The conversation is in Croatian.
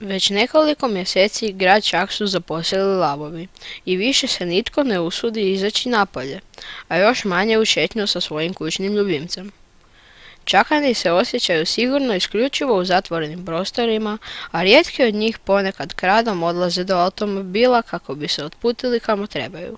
Već nekoliko mjeseci grad Čak su zaposlili lavovi i više se nitko ne usudi izaći napolje, a još manje u šetnju sa svojim kućnim ljubimcem. Čakani se osjećaju sigurno isključivo u zatvorenim prostorima, a rijetki od njih ponekad kradom odlaze do automobila kako bi se otputili kamo trebaju.